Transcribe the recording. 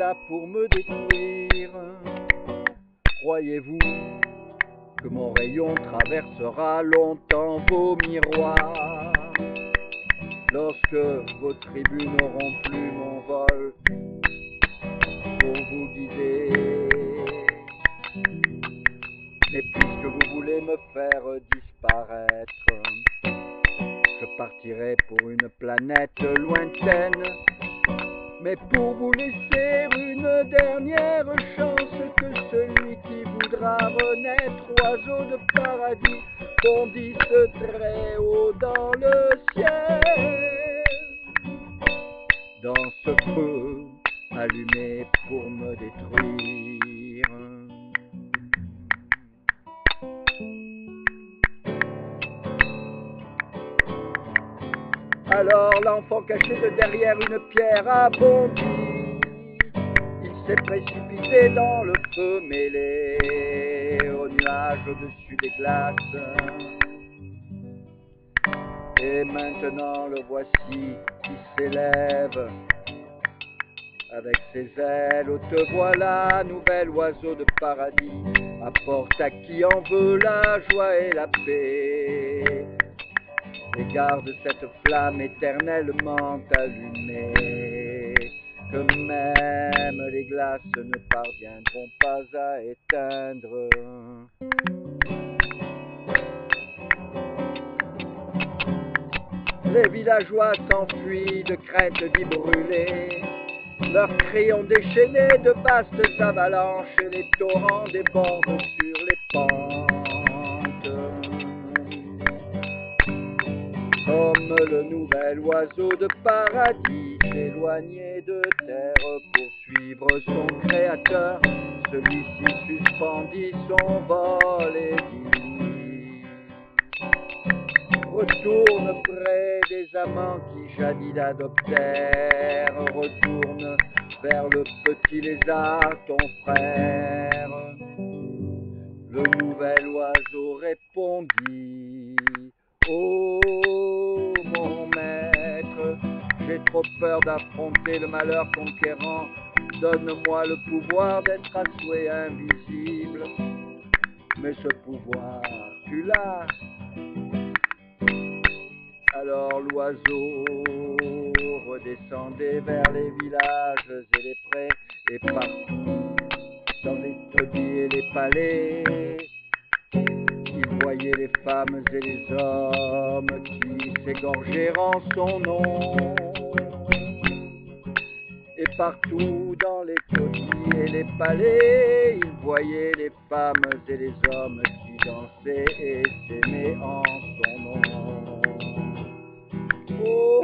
là pour me détruire. Croyez-vous que mon rayon traversera longtemps vos miroirs? Lorsque vos tribus n'auront plus mon vol pour vous guider. Mais puisque vous voulez me faire disparaître, partirai pour une planète lointaine. Mais pour vous laisser une dernière chance que celui qui voudra renaître, oiseau de paradis, bondisse très haut dans le ciel. Dans ce feu allumé pour me détruire. Alors l'enfant caché de derrière une pierre a bondi. Il s'est précipité dans le feu mêlé aux nuages au-dessus des glaces. Et maintenant le voici qui s'élève. Avec ses ailes, te voilà, nouvel oiseau de paradis, apporte à qui en veut la joie et la paix et garde cette flamme éternellement allumée, que même les glaces ne parviendront pas à éteindre. Les villageois s'enfuient de crainte d'y brûler. Leurs cris ont déchaîné de vastes avalanches les torrents débordent sur les pentes. Comme le nouvel oiseau de paradis s'éloignait de terre pour suivre son créateur, celui-ci suspendit son vol et dit Retourne près des amants qui jadis l'adoptèrent, retourne vers le petit lézard, ton frère. Le nouvel oiseau répondit peur d'affronter le malheur conquérant. Donne-moi le pouvoir d'être à souhait invisible. Mais ce pouvoir, tu l'as. Alors l'oiseau redescendait vers les villages et les prés et partout dans les taudis et les palais. Il voyait les femmes et les hommes qui s'égorgèrent en son nom partout dans les coquilles et les palais, il voyait les femmes et les hommes qui dansaient et s'aimaient en son nom. Oh,